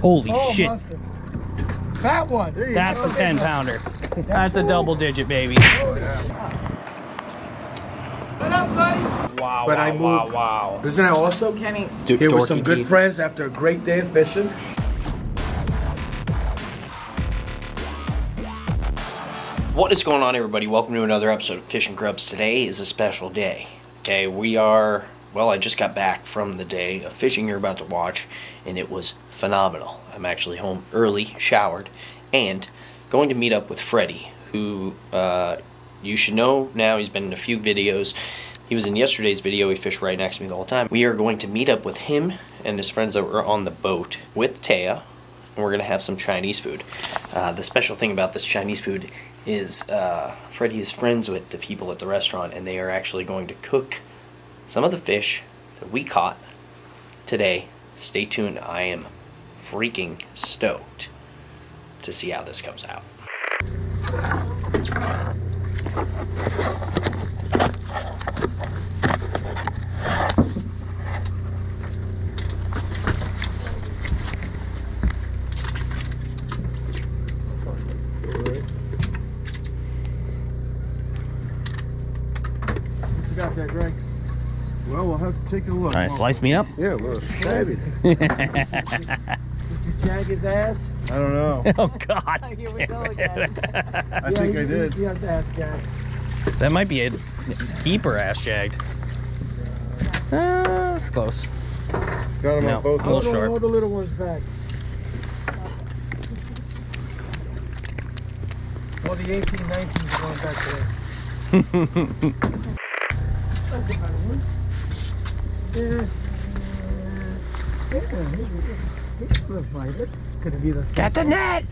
Holy Oh, shit. mustard. That one. That's go. a 10 pounder. That's a double digit, baby. Oh, yeah. What up, buddy? Wow, But wow, I wow, moved- wow. Isn't that awesome, Kenny? Du- Here with some dorky good teeth. friends after a great day of fishing. What is going on, everybody? Welcome to another episode of Fishing GrubbZ. Today is a special day. Okay, we are, well, I just got back from the day of fishing you're about to watch, and it was phenomenal. I'm actually home early, showered, and going to meet up with Freddie, who uh, you should know now. He's been in a few videos. He was in yesterday's video. He fished right next to me the whole time. We are going to meet up with him and his friends that were on the boat with Taya, and we're gonna have some Chinese food. Uh, the special thing about this Chinese food is uh, Freddie is friends with the people at the restaurant, and they are actually going to cook some of the fish that we caught today. Stay tuned. I am freaking stoked to see how this comes out. What you Greg? Well, we'll have to take a look. All right, slice me up. Yeah, a little stabby. Jag his ass. I don't know. Oh, God. Here we go again. I think I did. You have to ask Jag. That might be a deeper ass jagged. Uh, it's close. Got them No, on both a little of them. short. Hold the little ones back. Well, the 18, 19 going back there. Yeah. Yeah. He's gonna it. Be the. Get the net.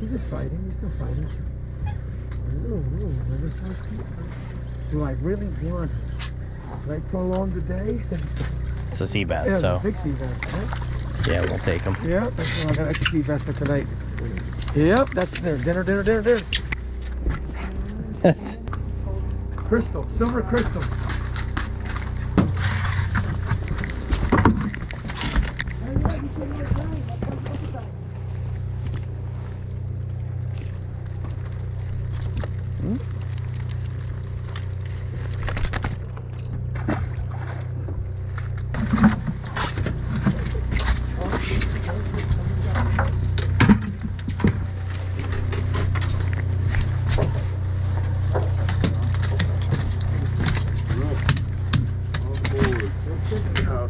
He's just fighting. He's still fighting. Ooh, ooh, really fast people. Do I really want? Like prolong the day? It's a sea bass, Yeah, so big sea bass, right? yeah, we'll take them. Yeah, that's what I got extra sea bass for tonight. Yep, that's dinner, dinner, dinner, dinner, dinner. Crystal, silver crystal.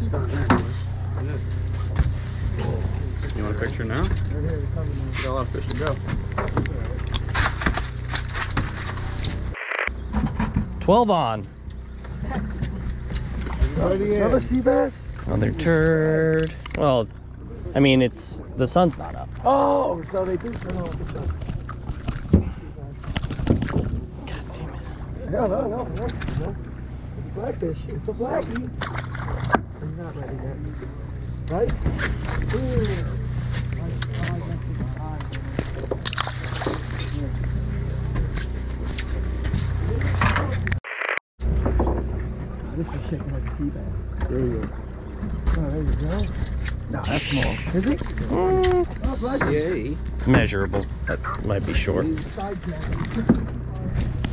You want a picture now? Got a lot of fish to go. 12 on. Another sea bass? Another turd. Well, I mean, it's the sun's not up. Oh, so they do turn off the sun. God damn it. No, no, no, no. no. It's blackfish. It's a blackie. You're not ready yet. Right? Ooh. This is shaking like a sea bass. There you go. Oh, there you go. No, that's small. Is it? Oh, blackie. It's measurable. That might be short.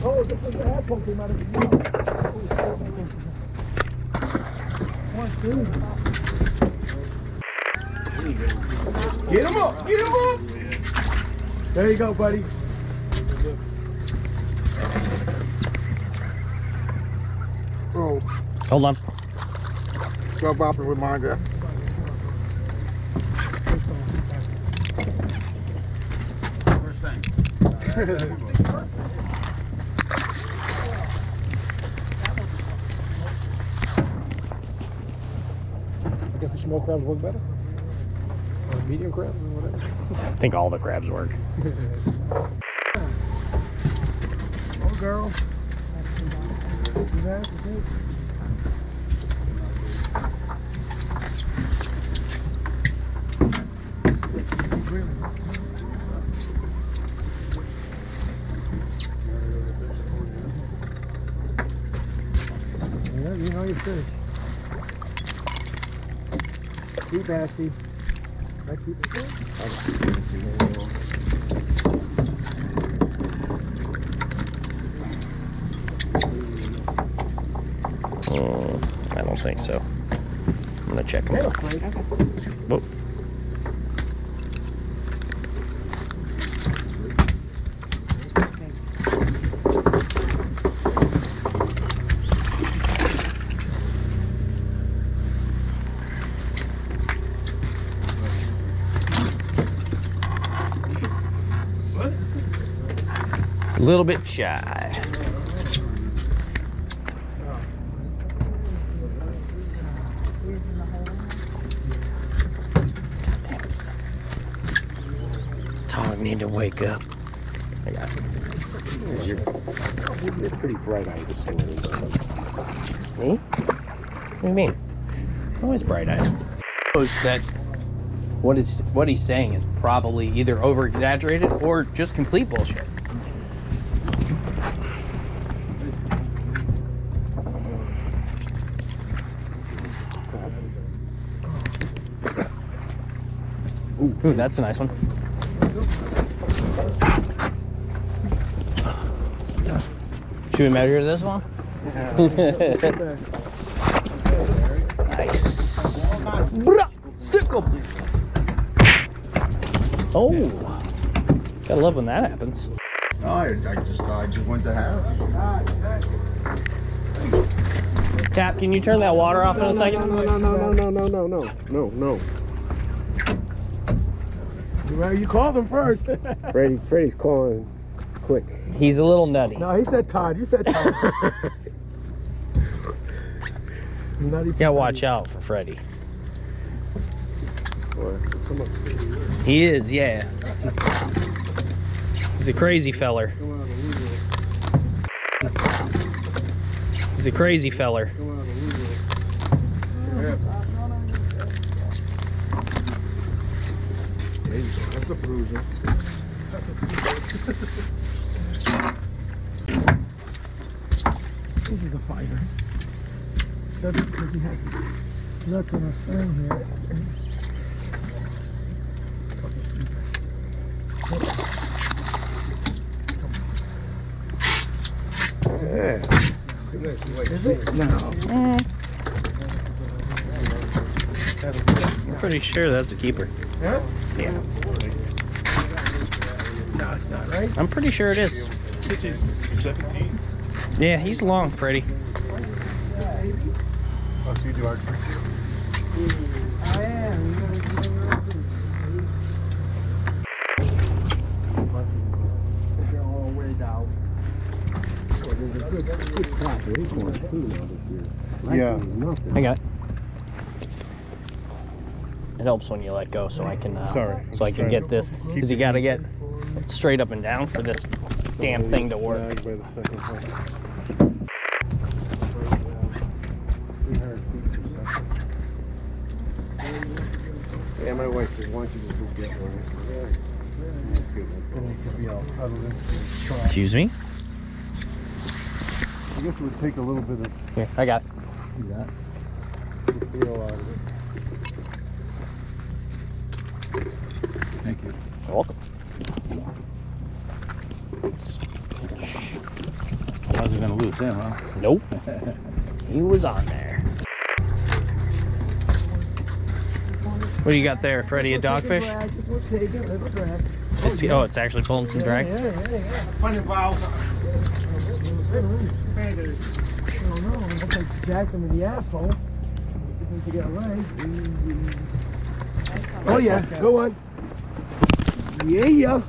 Oh, this is the asshole came out of the mouth. One, two. Get him up! Get him up! There you go, buddy. Oh, Hold on. go bopping with mine there. I guess the small crabs work better. Or medium crabs or whatever. I think all the crabs work. Oh, girl. You guys, you Yeah, you know your fish. See, Bessie. I keep it Mm, I don't think so. I'm gonna check them out. Whoa. Little bit shy. Dog need to wake up. I got it. You're pretty bright eyed this morning. Me? What do you mean? I'm always bright eyed. That what is what he's saying is probably either over exaggerated or just complete bullshit. Ooh, that's a nice one. Should we measure this one? nice. Bruh, Stick 'em. Oh, gotta love when that happens. No, I, I just I just went to house. Cap, can you turn that water off in a second? No, no, no, no, no, no, no, no, no. Well, you called him first. Freddie, Freddie's calling quick. He's a little nutty. No, he said Todd. You said Todd. Nutty You gotta watch out for Freddy. He is, yeah. He's a crazy feller. He's a crazy feller. That's a think he's a fighter. That's because he has nuts in a sling here. Is it? No. I'm pretty sure that's a keeper. Huh? Yeah. No, it's not, right? I'm pretty sure it is. He's 17. Yeah, he's long, Freddy. Oh, so you do archery? I am. They're all way down. Well, there's a good, good crop of acorns too now this year. Yeah. I got it. It helps when you let go, so I can. Uh, Sorry, So I can get this, because you got to get straight up and down for this damn thing to work. By the second one. Yeah, my wife says, why don't you go get one? I said, yeah. That's good. And it could be all huddled into the truck. Excuse me? I guess it would take a little bit of Here, I got it. the feel out of it. Thank you. You're welcome. How's I wasn't going to lose him, huh? Nope. he was on there. What do you got there, Freddy? A dogfish? It's, oh, it's actually pulling some drag. Oh yeah, go on. Yeah.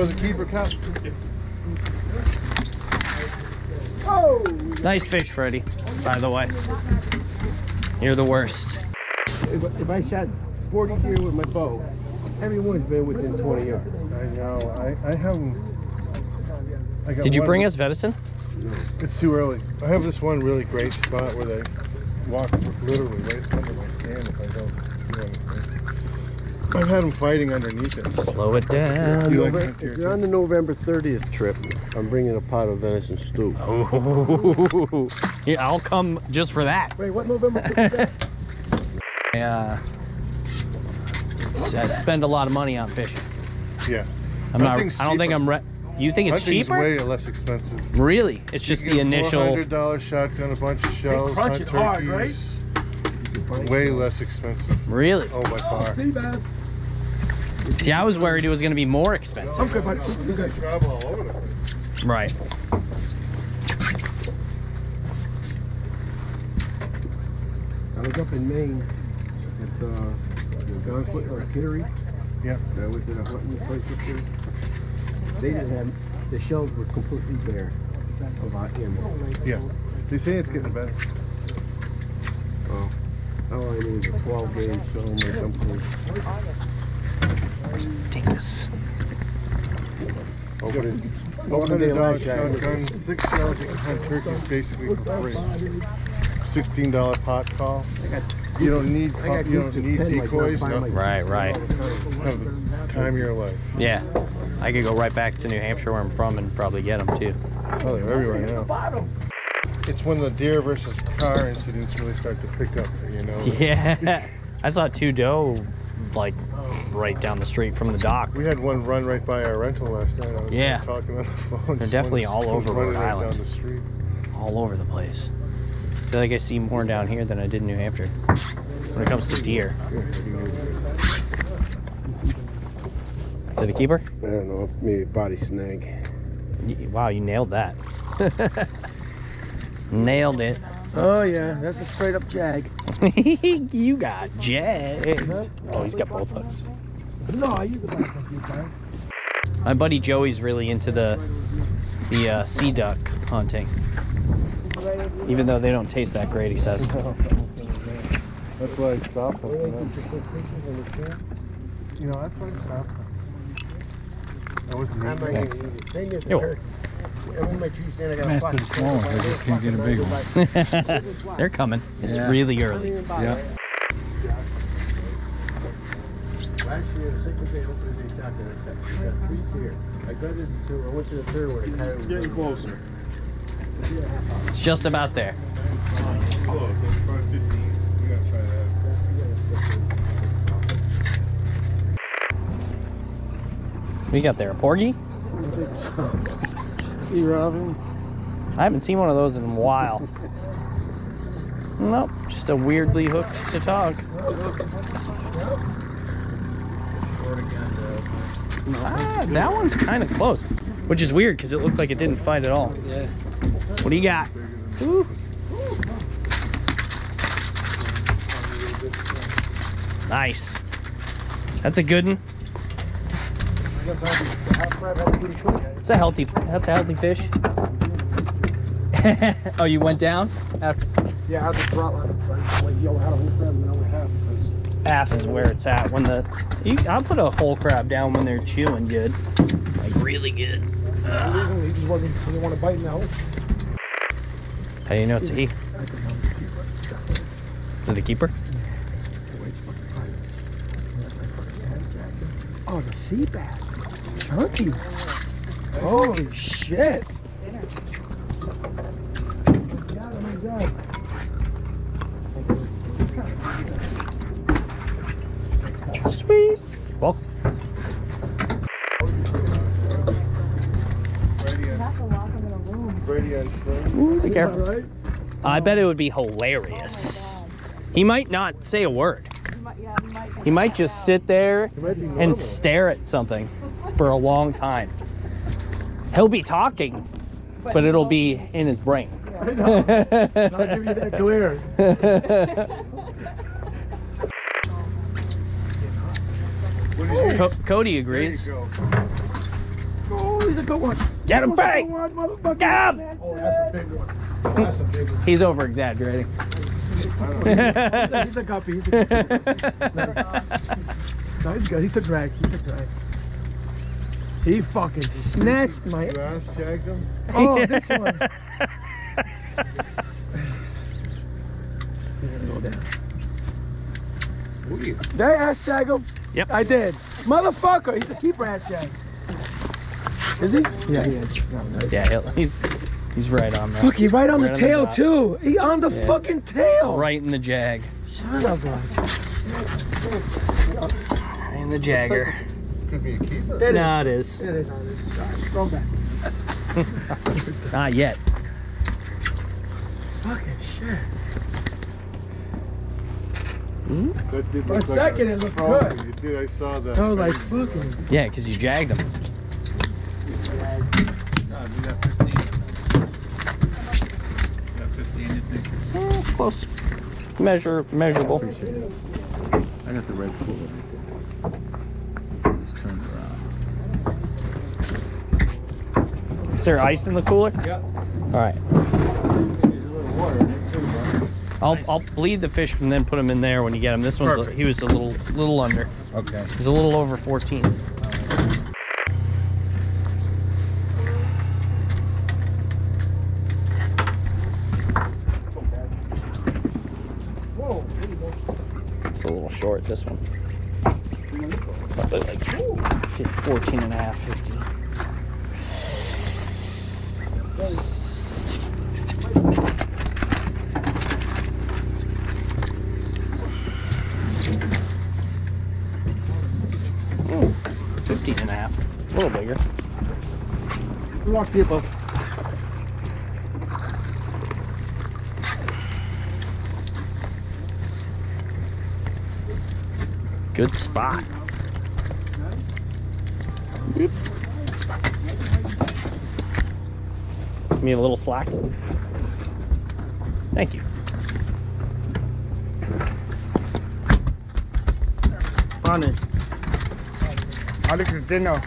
Was a keeper catch. Oh! Nice fish, Freddy, by the way. You're the worst. If, if I shot 40 deer with my bow, everyone's been within 20 yards. I know. I, I haven't. I got Did you one- bring us venison? It's too early. I have this one really great spot where they walk literally right under my stand if I don't do anything. I've had them fighting underneath it. Slow it down. You like If hunting you're on the November 30th trip, I'm bringing a pot of venison stew. Oh, yeah, I'll come just for that. Wait, what November? trip is that? Yeah. Uh, I spend a lot of money on fishing. yeah. I'm not. Hunting's I don't think. I'm. Re- you think it's Hunting's cheaper? way less expensive. Really? It's just the initial. Hundred dollar shotgun, a bunch of shells, crunch hunt it hard, turkeys. Way less expensive. Really? Oh, by oh, far. Sea bass. See, I was worried it was going to be more expensive. Okay, buddy. You guys travel all over the place. Right. I was up in Maine at uh, the Gonquit or Kittery. Yeah. I went to the hunting place up there. They didn't have, the shelves were completely bare of our ammo. Yeah. They say it's getting better. Oh, all I knew was a 12 gauge film or something. Dingus. Got a Open hundred day dollar shotgun, six shells, you can hunt turkeys basically for free. Sixteen dollar pot call. You don't need, I you don't need decoys, nothing. Right, right. Have the time of your life. Yeah. I could go right back to New Hampshire where I'm from and probably get them too. Oh, they're everywhere now. It's when the deer versus car incidents really start to pick up, you know? Yeah. I saw two doe like right down the street from the dock. We had one run right by our rental last night. I was Yeah. talking on the phone. They're definitely all over Rhode right Island. Down the street. all over the place. I feel like I see more down here than I did in New Hampshire when it comes to deer. Did it keep her? I don't know, maybe body snag. Wow, you nailed that. nailed it. Oh yeah, that's a straight up jag. you got jagged. Oh, he's got both hooks. No, I use it like a few times. My buddy Joey's really into the the uh, sea duck hunting. Even though they don't taste that great, he says. That's why I stopped. them. You know, that's why I stopped. hunting. I wasn't I'm eating not it. gonna eat it. Same as the Yo. turkey. Every my tree stand, I Master the small ones, I just can't get a big one. They're coming. It's Yeah. really early. Yeah. Last year, the second day, opened the day shotgun, I got three here. I got into, I went to the third one. it Getting closer. It's just about there. Close. That's about 15. We gotta try that. What you got there? A porgy? Sea robin? I haven't seen one of those in a while. Nope, just a weirdly hooked to tog. Ah, that one's kind of close, which is weird because it looked like it didn't fight at all. Yeah. What do you got? Ooh. Nice. That's a good one. I guess I'll be half crab, half pretty cook. It's a healthy. That's a healthy fish. oh, you went down? After, Yeah, I just brought like, like out of whole crab and now have because half is where it's at. When the you, I'll put a whole crab down when they're chewing good, like really good. the reason he just wasn't he didn't want to bite in the hole. How do you know it's a he? Is it a keeper? Oh, the sea bass. Chunky. Holy shit. Sweet. Well, ooh, be careful. I bet it would be hilarious. He might not say a word. He might just sit there and stare at something for a long time. He'll be talking, but it'll be in his brain. I'll give you that glare. What did you Co- Cody agrees. go. Oh, he's a good one. Get him back! Good one, motherfucker. Get him! Oh, that's a big one. That's a big one. He's over exaggerating. He's a, he's a guppy. He's a no, he's good. He took drag. He took drag. He fucking snatched my. You ass jagged him? Oh, this one. He's gonna go down. Did I ass tag him? Yep. I did. Motherfucker, he's a keeper ass tag. Is he? Yeah, he is. Yeah, he'll- he's he's right on that. Look, he's right on Right the on the tail dot. too. He on the Yeah. fucking tail. Right in the jag. Son of a. Right in the jagger. Could be a keeper. It is. No, it is. It is on this. Sorry, throw him back. Not yet. Fucking shit. That did For a like second, it looked frog. good. It did. I saw that. I was like, fucking. Yeah, because you jagged him. No, we got 15. Got 15, you think? Eh, close. Measure, measurable. I got the red cooler right there. Just turn it around. Is there ice in the cooler? Yep. All right. There's a little water in it too, bud. I'll I'll bleed the fish and then put them in there when you get them. This one's a, Perfect. he was a little little under. Okay. He's a little over 14. It's a little short, this one. Probably like 14 and a half, 15. Ooh, 15 and a half. A little bigger. Lock people. Good spot. Give me a little slack. Thank you. Funny. I look at dinner.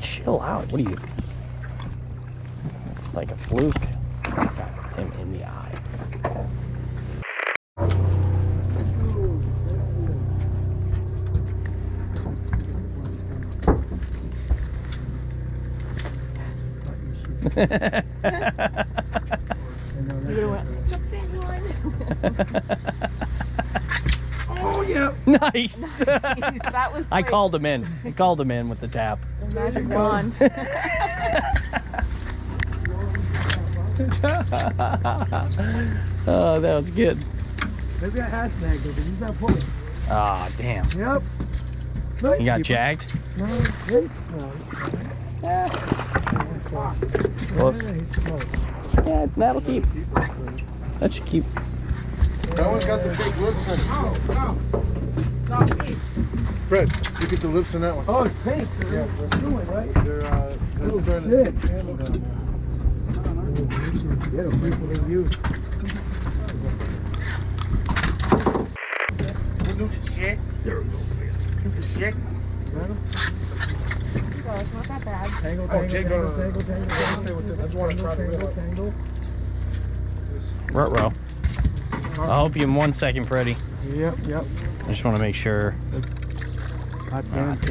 Chill out. What are you? Like fluke. Got him in the eye. Oh yeah. nice. that was I like called him in. I called him in with the tap. the magic wand. Oh, that was good. Maybe I ass snagged him, but he's not pulling. Ah, damn. Yep. Nice You got keeper. jagged? No, wait. No. Close. Yeah, he's close. Yeah, that'll keep. That should keep. That one's got the big lips in it. Fred, look at the lips on that one. Oh, it's pink. So yeah, it's doing right. They're, uh, they're Oh, starting shit. to handle down there. People they use. not that bad. Tangle, Oh, tangle, tangle, tangle, tangle, stay with this. I just wanna try to tangle, tangle. Ruh-roh. I'll help you in one second, Freddie. Yep, yep. I just want to make sure. I got it.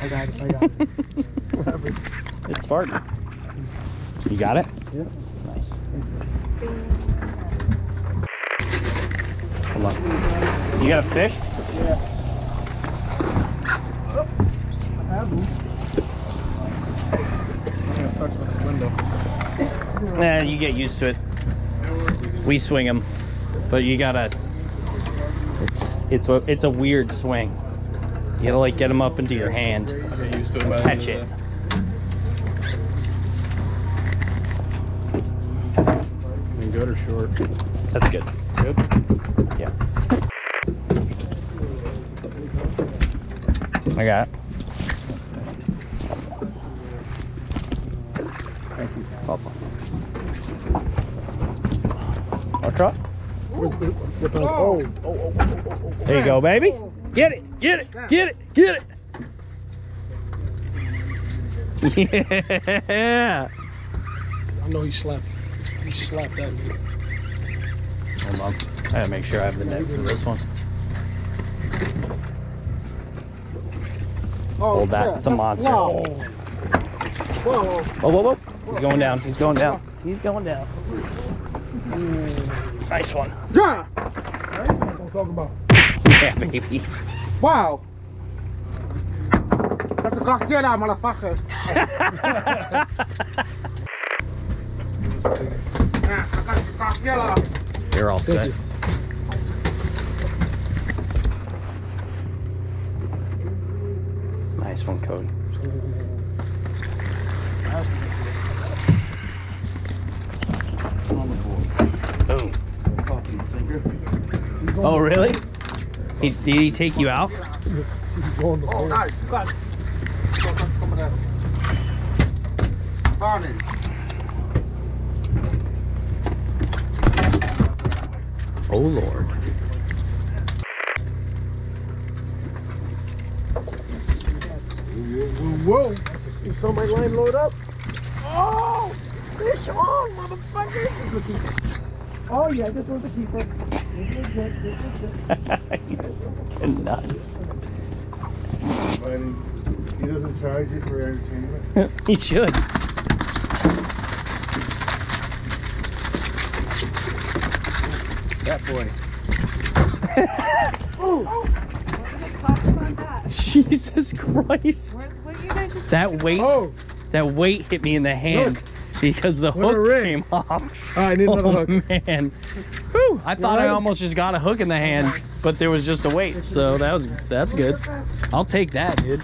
I got it, I got it. Whatever. It's farting. You got it? Yep. Nice. Hold on. You got a fish? Yeah, Oh, I have them. It sucks with this window. Nah, you get used to it. We swing them, but you gotta. It's it's a it's a weird swing. You gotta like get them up into your hand, I get used to it. by catch end it. Day. Good short? That's good. Good. Yeah. I got it. Thank you. Papa. Watch out. Where's the, the, the, oh, oh, oh, oh, oh, oh. There you go, baby. Get it, get it, get it, get it. Yeah. I know he slapped. He slapped that. Hold on. I gotta make sure I have the net for this one. Oh, Hold that. It's a monster. Whoa. Whoa. Whoa, whoa, whoa. He's going down. He's going down. He's going down. Hmm. Nice one. Yeah. That's what I'm talking about. Yeah, baby. Wow. Cock get out, motherfucker. Yeah, I got the cock get out. You're all set. Nice one, Cody. Boom. Oh, really? He, did he take you out? Oh, nice. Got it. Come, come, come there. Oh, Lord. Whoa. You saw my line load up? Oh! Fish on, motherfucker! Oh, yeah, this one's a keeper. This is good, this is good. He's fucking nuts. But he, he doesn't charge you for entertainment. he should. That boy. Jesus Christ. Where's, what you guys just That weight, Oh, that weight hit me in the hand because the What hook came off. I need another Oh hook. man. Whew, I thought I almost just got a hook in the hand, but there was just a weight. So that was that's good. I'll take that, dude.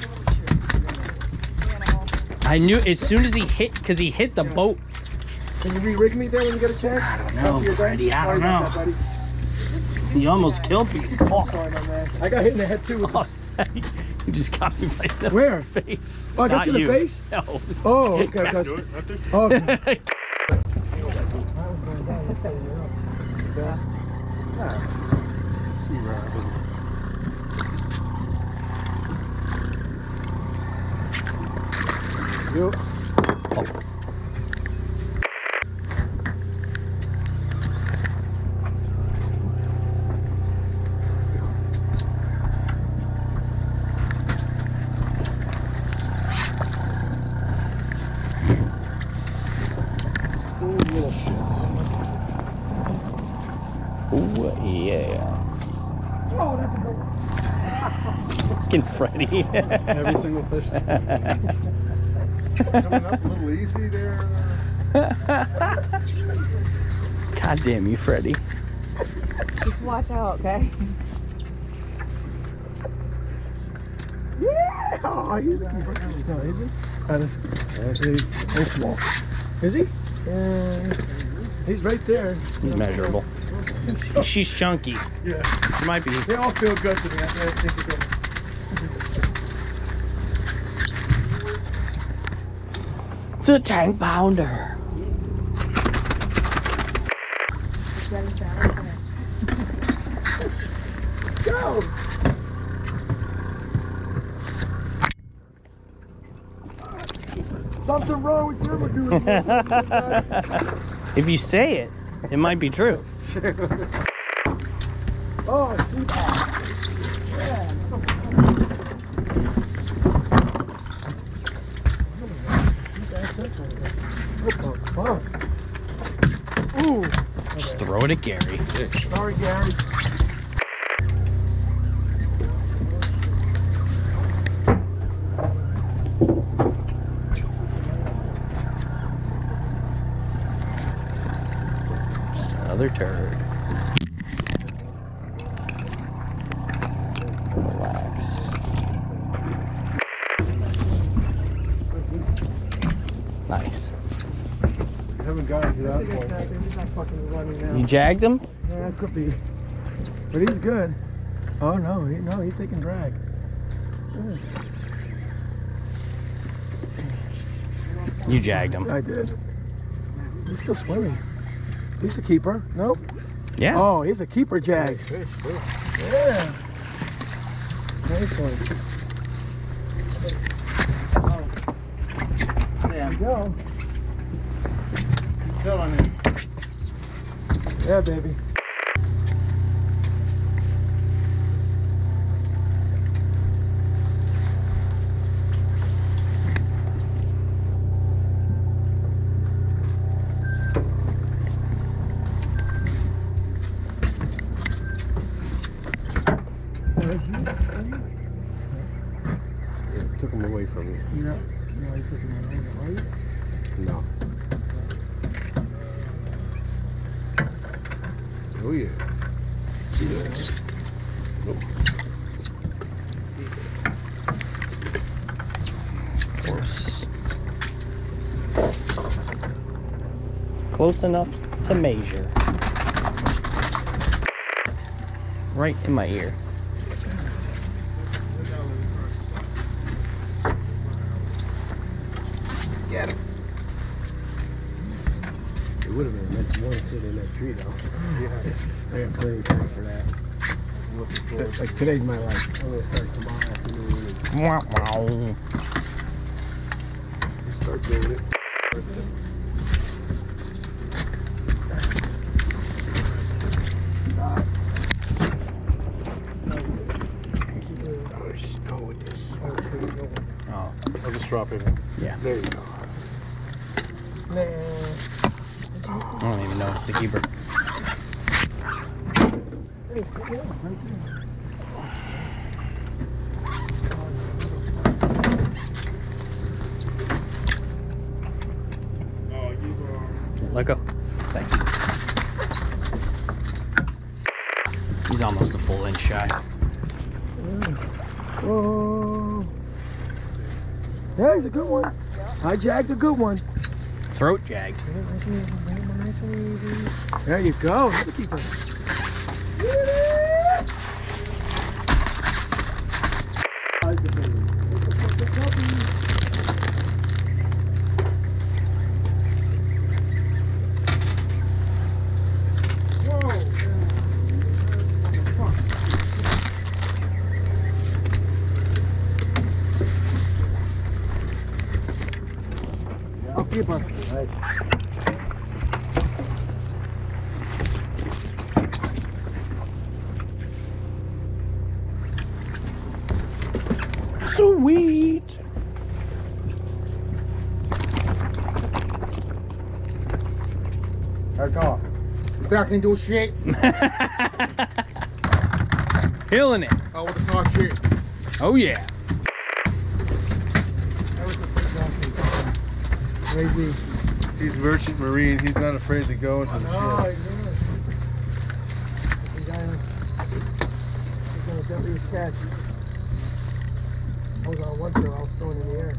I knew as soon as he hit because he hit the boat. Can you re-rig me there when you get a chance? I don't know, Freddie, I don't know. He almost killed me. Oh, Sorry, man. I got hit in the head too. With oh, this. he just got me right in the Where? face. Oh, I got Not you in the face? No. Oh, okay. Cause, oh, okay. You. School little shits. Ooh, yeah. Fucking Freddy. Every single fish. Coming up a little easy there. God damn you, Freddy. just watch out, okay? Yeah! Oh, he's a keeper. No, is he? That is. Uh, he's, he's small. Is he? Yeah. He's right there. He's measurable. She's chunky. Yeah. She might be. They all feel good to me. I think they're good. It's a 10 pounder. Go! Something wrong with your Magoo. if you say it, it might be true. Oh, see What the fuck? Ooh, Just throw it at Gary. sorry, Gary. Just another turd. Jagged him? Yeah, it could be. But he's good. Oh no, he, no, he's taking drag. Good. You jagged him. I did. He's still swimming. He's a keeper. Nope. Yeah. Oh, he's a keeper jag. Yeah. Nice one. There you go. Killing it. Yeah, baby. Close enough to measure. Right in my ear. Get him. It would have been meant to want sit in that tree though. Yeah. I got plenty of time for that. Like today's my life. I'm gonna start tomorrow afternoon Wow, wow. start doing it. Oh, I'll just drop it in. There you go. I don't even know if it's a keeper. Let go. Thanks. He's almost a full inch shy. Oh. Yeah, he's a good one. I jacked a good one. Throat jagged. Nice and easy, bring him on nice and easy. There you go. I can do shit? Killing it. Oh, with the car shit. Oh yeah. Crazy. He's merchant marine. He's not afraid to go into the Oh, shit. He's gonna, he's gonna. I was on one throw, I was throwing in the air.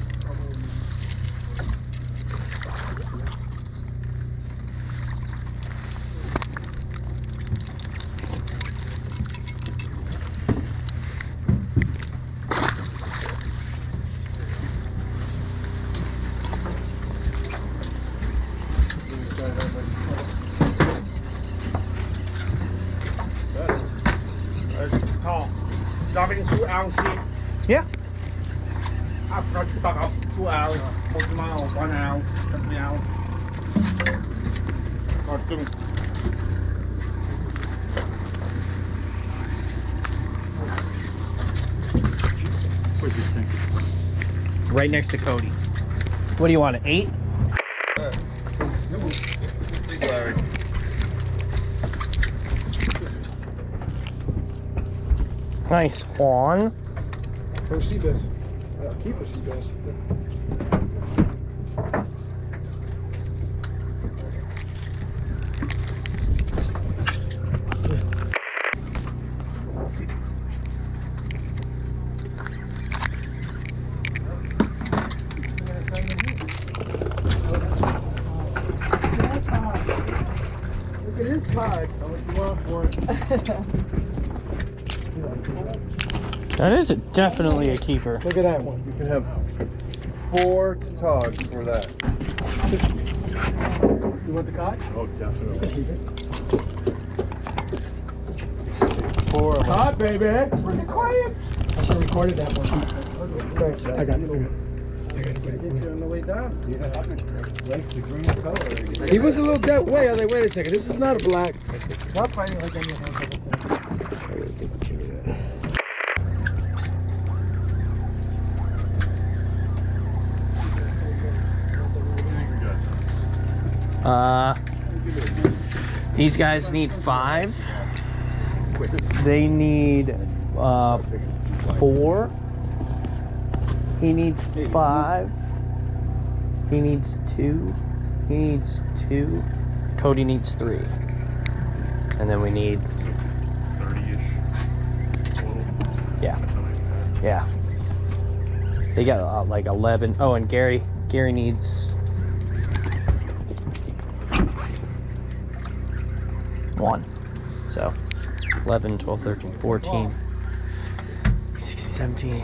Carl, drop it in two ounce shit. Yeah. I've got two buck up, two ounce, forty mile, one ounce, three ounce. Or two. Right next to Cody. What do you want? An eight? Big Larry. Nice Juan. First sea bass. Uh, keeper sea bass. Look at his card. How much you want for it? That is a, definitely a keeper. Look at that one. You can have four togs for that. You want the card? Oh, definitely. Four. Card, baby. Bring it quiet. I should have recorded that one. Thanks. I got it. He was a little that way. I was like, wait a second, this is not a black. Uh, these guys need five. They need uh, four. He needs five. He needs two. He needs two. Cody needs three. And then we need, 30-ish total. yeah, yeah. They got uh, like 11. Oh, and Gary, Gary needs one. So 11, 12, 13, 14, 16, 17,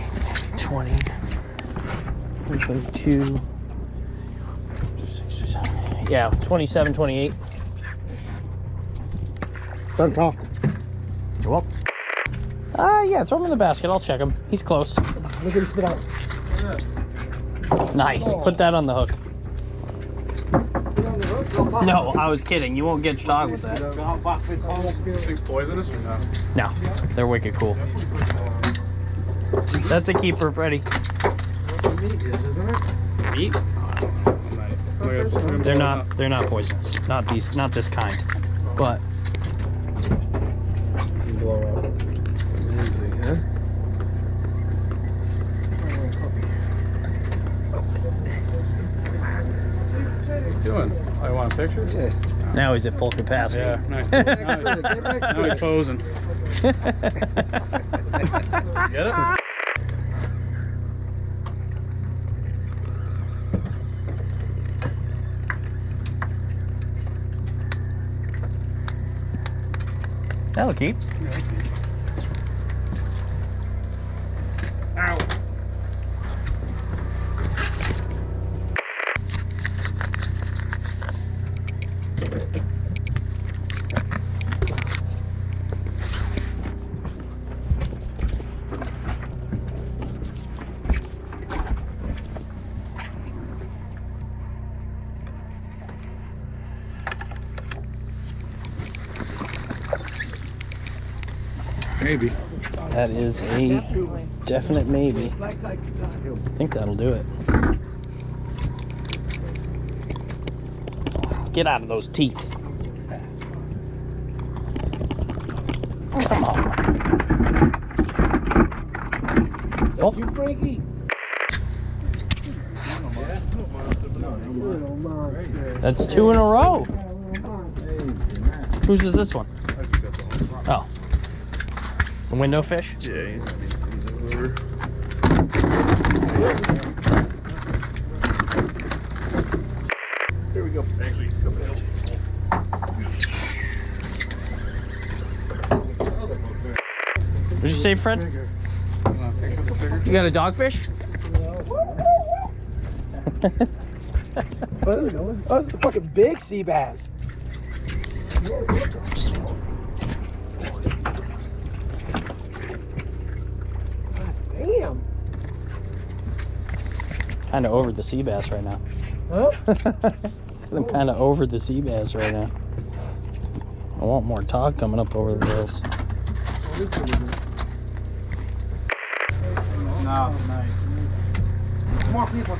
18, 19, 20, 22. Yeah, 27, 28. Don't talk. You're welcome. Uh, yeah, throw him in the basket. I'll check him. He's close. Look at him spit out. Nice. Put that on the hook. No, I was kidding. You won't get shot with that. Things poisonous or not? No, they're wicked cool. That's a keeper, Freddy. Meat? is it meat meat They're not. They're not poisonous. Not these. Not this kind. But Easy, huh? doing? Oh, I want a picture? Yeah. now he's at full capacity. Yeah, nice. Next to it, get next now he's posing. Get it? That'll keep. Maybe. That is a definite maybe. I think that'll do it. Get out of those teeth. Come on. Oh, You Frankie. that's two in a row. Whose is this one? I think that's all. Oh. The window fish? Yeah, he's over. Here we go. Actually, he's coming. What'd you say, Fred? Wanna picture the figure? You got a dogfish? Oh, it's a fucking big sea bass. God damn. Kind of over the sea bass right now. Huh? Oh. I'm kind of over the sea bass right now. I want more tog coming up over the hills. No, nice. More people.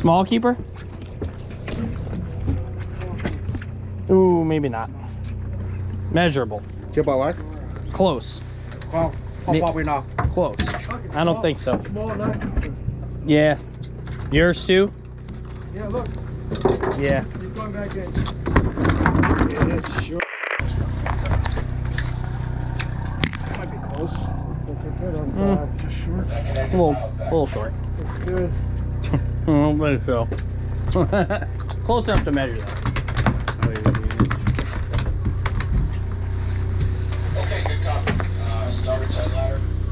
Small keeper? Ooh, maybe not. Measurable. Get my wife? Close. Well, Ne- how far? Close. I don't think so. Yeah. Yours too? Yeah, look. Yeah. He's going back in. Yeah, that's short. Might be close. Looks like good on Mm. God. Just short. A little, a little short. Looks good. I don't think so. Close enough to measure that.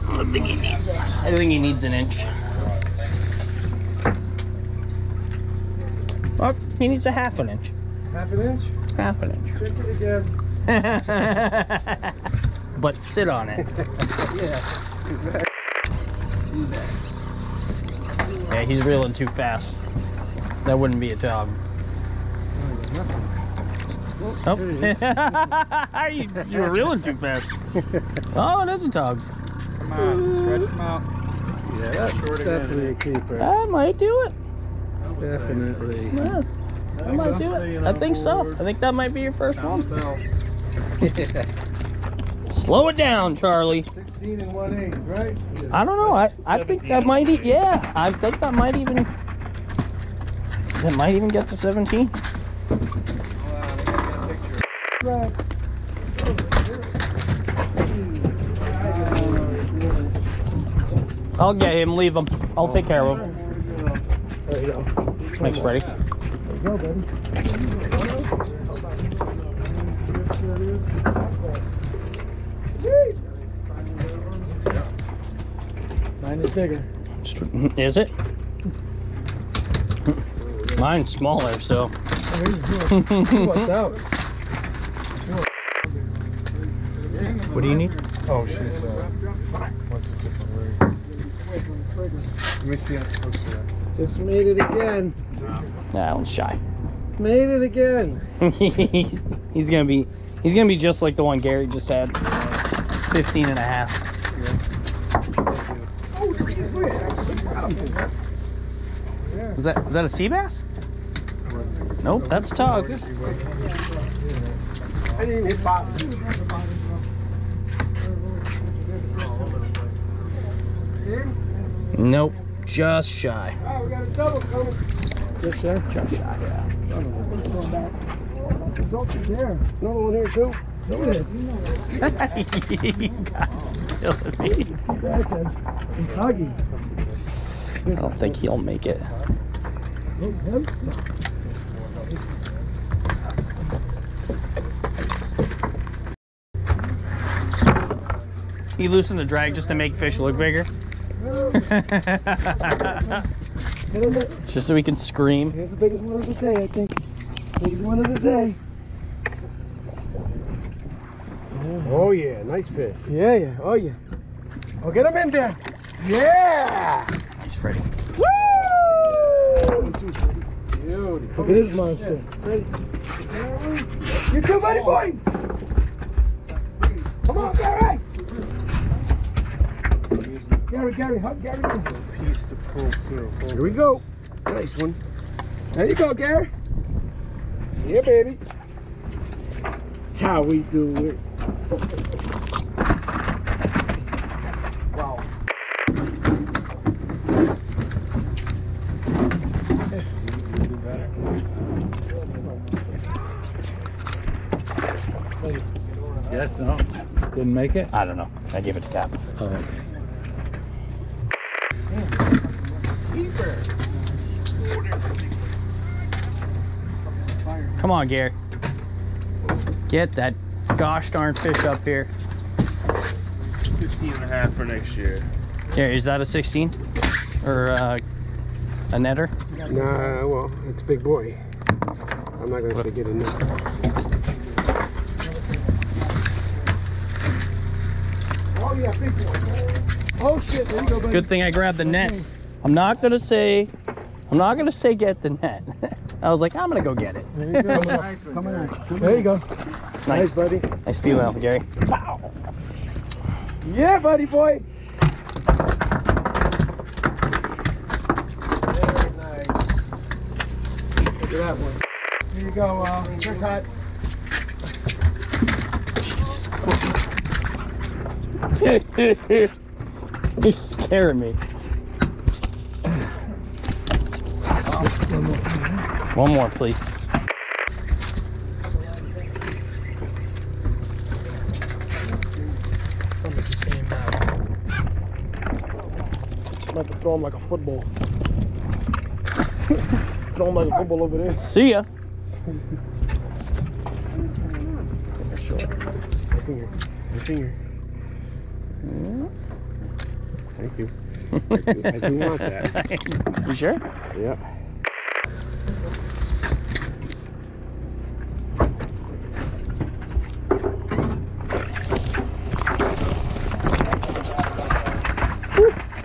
I think he needs a, I think he needs an inch. He needs a half an inch. Half an inch. Half an inch. Check it again. but sit on it. Yeah, he's reeling too fast. That wouldn't be a dog. Oh, you, you were reeling too fast. Oh, it is a dog. Come on, stretch them out. Yeah, that's definitely a keeper. I might do it. Definitely. Yeah, I might do it. I think so. I think that might be your first one. Slow it down, Charlie. 16 and 1 8, right? I don't know. I, I think that might e- yeah. I think that might even that might even get to 17. I'll get him. Leave him. I'll take care of him. There you go. Thanks, Freddie. There go, buddy. Mine is bigger. Is it? Mine's smaller, so. What do you need? Oh, she's uh, wants a different way. Let me see how close to that. Just made it again. Nah, that one's shy. Made it again. he's gonna be he's gonna be just like the one Gary just had. 15 and a half. Was that is that a sea bass? Nope, that's tog. I didn't hit bottom. Nope, just shy. Oh, we got a double coming. Just there. Just shy, yeah. Don't you dare. Another one here too. Look at it. you guys killing me. Kentucky. I don't think he'll make it. He loosened the drag just to make fish look bigger. Hit just so we can scream. Here's the biggest one of the day, I think. Biggest one of the day. Oh yeah, nice fish. Yeah, yeah. Oh, yeah. Oh, get him in there. Yeah. Nice, Freddie. Look at this monster. Ready? You too, buddy boy. Come on, Gary. Gary, Gary, hug Gary. Piece to pull through. Hold Here we go. Nice one. There you go, Gary. Yeah, baby. That's how we do it. Yes, no? Didn't make it? I don't know. I gave it to Cap. Oh, Come on, Gary. Get that gosh darn fish up here. 15 and a half for next year. Gary, is that a 16? Or uh, a netter? Nah, well, it's a big boy. I'm not gonna say get a net. Oh, yeah, big boy. Oh, shit. There you go, buddy. Good thing I grabbed the net. I'm not gonna say, I'm not gonna say get the net. I was like, I'm gonna go get it. There you go. Coming on. There you go. Nice, Nice, buddy. nice female, Gary. Wow. Yeah, buddy boy. Very nice. Look at that one. Here you go, uh, Chris Hut. You're scaring me. One more, please. Something's the. I'm about to throw him like a football. throw him like a football over there. See ya. My finger. My finger. Thank you. I do, I do want that. You sure? Yeah.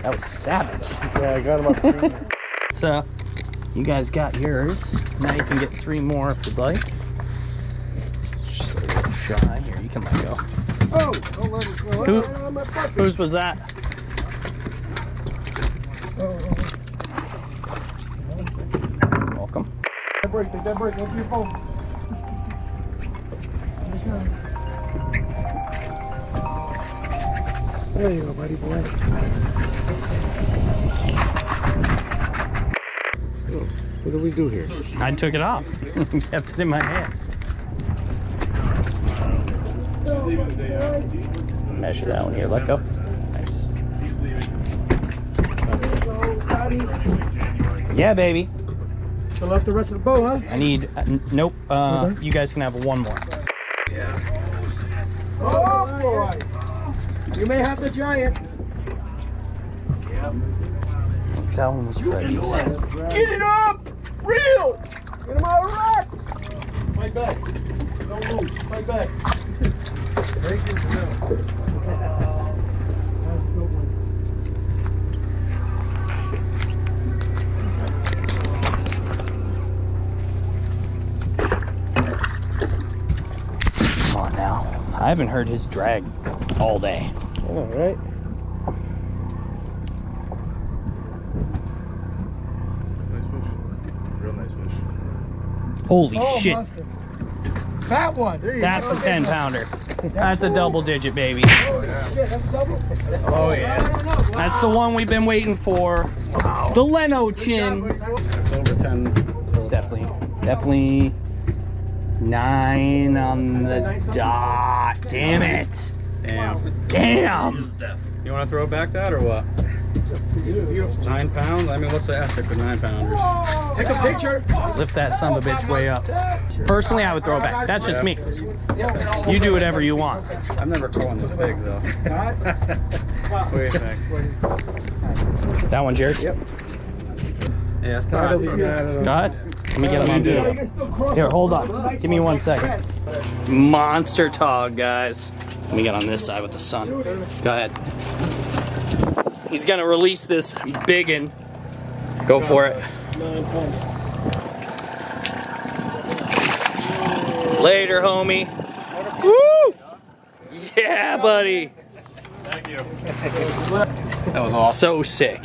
That was savage. Yeah, I got him up. So, you guys got yours. Now you can get three more if you'd like. It's just a little shy. Here, you can let go. Oh, don't let it go. Who-. Whose was that? Welcome. That break, take that break. To your phone. There you go, buddy boy. What do we do here? I took it off. Kept it in my hand. Measure that one here. Let go. Nice. Yeah, baby. Fill up the rest of the bow, huh? I need. Uh, nope. Uh, you guys can have one more. Oh boy! You may have the giant. That one was Freddy's. Get it up! Real! Get him out of rack! Fight back. Don't move. Fight back. Come on now. I haven't heard his drag all day. All right. Nice fish. Real nice fish. Holy Oh, shit. monster. That one. That's a 10 pounder. That's a double digit, baby. Shit, that's. Oh, yeah. That's the one we've been waiting for. The Leno chin. It's over 10. It's definitely, definitely nine on the dot. Damn it. Damn. Damn. You want to throw it back that or what? Nine pounds? I mean, what's the ethic with nine pounders? Take a picture. Lift that son of a bitch way up. Personally, I would throw it back. That's just me. You do whatever you want. I've never caught one this big though. what do you think? That one, Jared? Yep. Yeah, it's probably Go ahead. Let me get him on video. Here, hold on. Give me one second. Monster tog, guys. Let me get on this side with the sun. Go ahead. He's gonna release this biggin. Go for it. Later, homie. Woo! Yeah, buddy. That was awesome. So sick.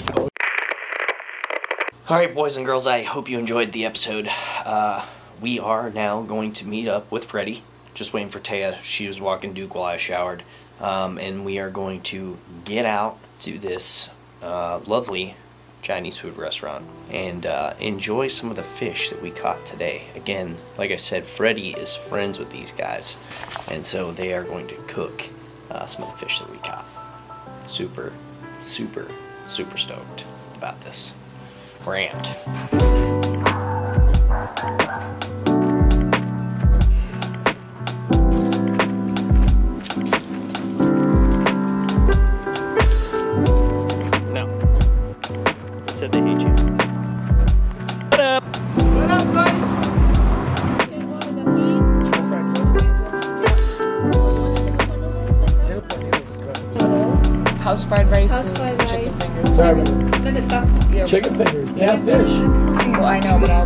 All right, boys and girls, I hope you enjoyed the episode. Uh, we are now going to meet up with Freddie. Just waiting for Taya. She was walking Duke while I showered. Um, and we are going to get out to this uh, lovely Chinese food restaurant and uh, enjoy some of the fish that we caught today. Again, like I said, Freddie is friends with these guys. And so they are going to cook uh, some of the fish that we caught. Super, super, super stoked about this. We're. No. They said they hate you. What up? What up, buddy? House fried rice House and fried chicken rice. fingers. Sorry. Yeah. Chicken fingers. Yeah, fish. Well, I know, but I'll.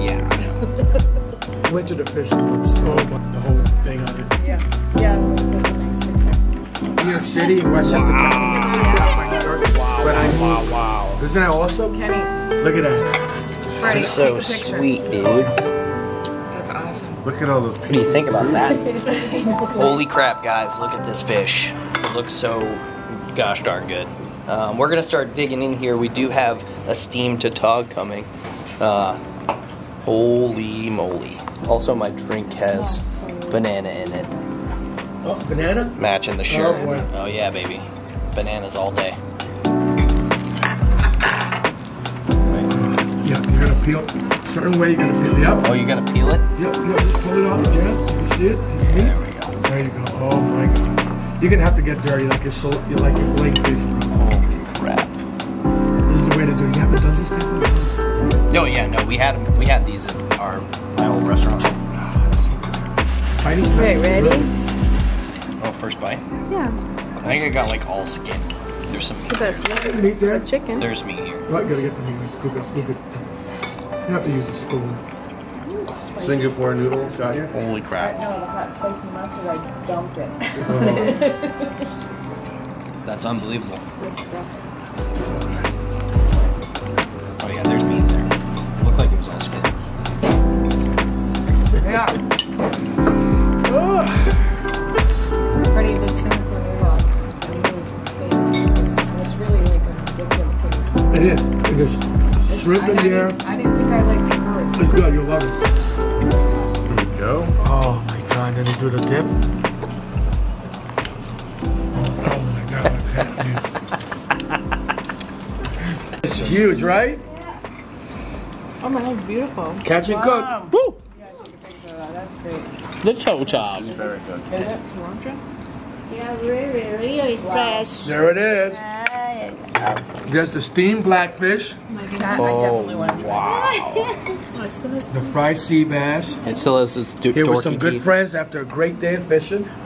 Yeah. Went to the fish clubs. Oh, the whole thing of it. Yeah. Yeah. I'll take a nice picture. New York City and Westchester County. Wow, but I Wow, wow. Isn't that awesome? Kenny, Look at that. Freddie, That's so take a picture. sweet, dude. That's awesome. Look at all those What do you think about that? Holy crap, guys, look at this fish. It looks so gosh darn good. Um, we're gonna start digging in here. We do have a steam to tog coming. Uh, holy moly. Also, my drink has banana in it, Oh, banana? matching the shirt. Oh, boy. Oh, yeah, baby. Bananas all day. Yeah, you're gonna peel certain way. You're gonna peel. Yep. Oh, you gonna peel it? Yep. Yep. Just pull it off, Jen. You see it? There we go. There you go. Oh my god. You're gonna have to get dirty like your soul, you like your leg fish. bro. Holy crap. This is the way to do it. You haven't done this thing before? No, yeah, no, we had 'em- we had these at our my old restaurant. Tiny. Wait, ready? Oh, first bite. Yeah. I think I got like all skin. There's some. The best one. Meat there. Chicken. There's meat here. Right, gotta get the meat. Scoop it. Scoop it. You have to use a spoon. Singapore noodles got here? Holy crap. No, the hot spicy mustard, I dumped it. That's unbelievable. Oh yeah, there's meat there. It looked like it was all skin. Yeah. it is it is it's shrimp I, in the air. I didn't think I liked the curry. It's good. You'll love it god! Then do the dip. Oh my god! What's happening? It's huge, right? Oh my god, beautiful. Catch and cook. Woo! That's great. The toe chop. Very good. Is it cilantro? Yeah, really, really fresh. There it is. There's the steamed blackfish, That I definitely want to try. Oh, wow. Oh, it still has the fried sea bass. It still has its do- Here with some good teeth. friends after a great day of fishing.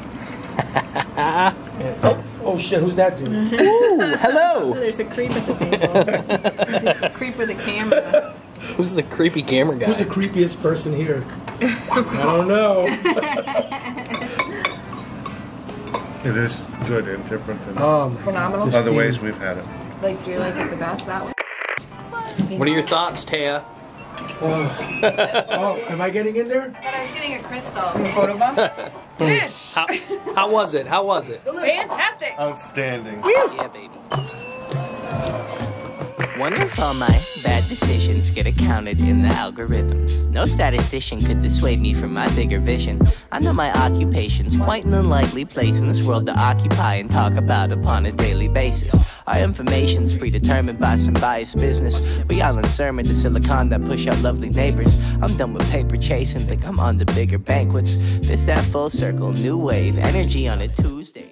And- oh, oh shit! Who's that dude? Ooh, Oh, hello. there's a creep at the table. creep with a camera. Who's the creepy camera guy? Who's the creepiest person here? I don't know. It is good and different than Um, Phenomenal. the other ways we've had it. Like, do you like it the best that way? What are your thoughts, Taya? Oh. oh, am I getting in there? I thought I was getting a crystal. A photo bomb? Fish! How, how was it? How was it? Fantastic! Outstanding. Yeah, baby. Wonder if all my bad decisions get accounted in the algorithms. No statistician could dissuade me from my bigger vision. I know my occupation's quite an unlikely place in this world to occupy and talk about upon a daily basis. Our information's predetermined by some biased business. We all in sermon to silicon that push out lovely neighbors. I'm done with paper chasing, think I'm on to bigger banquets. This that full circle, new wave, energy on a Tuesday.